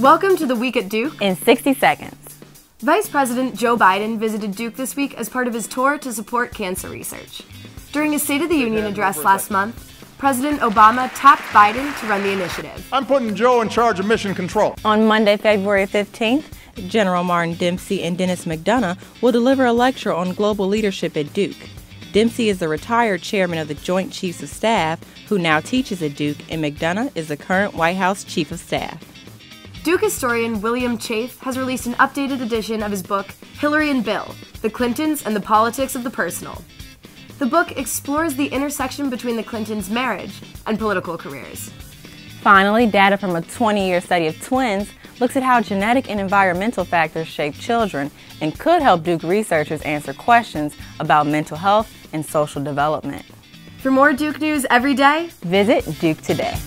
Welcome to the Week at Duke in 60 seconds. Vice President Joe Biden visited Duke this week as part of his tour to support cancer research. During his State of the Union address last month, President Obama tapped Biden to run the initiative. I'm putting Joe in charge of mission control. On Monday, February 15th, General Martin Dempsey and Denis McDonough will deliver a lecture on global leadership at Duke. Dempsey is the retired chairman of the Joint Chiefs of Staff, who now teaches at Duke, and McDonough is the current White House Chief of Staff. Duke historian William Chafe has released an updated edition of his book, Hillary and Bill The Clintons and the Politics of the Personal. The book explores the intersection between the Clintons' marriage and political careers. Finally, data from a 20 year study of twins looks at how genetic and environmental factors shape children and could help Duke researchers answer questions about mental health and social development. For more Duke news every day, visit Duke Today.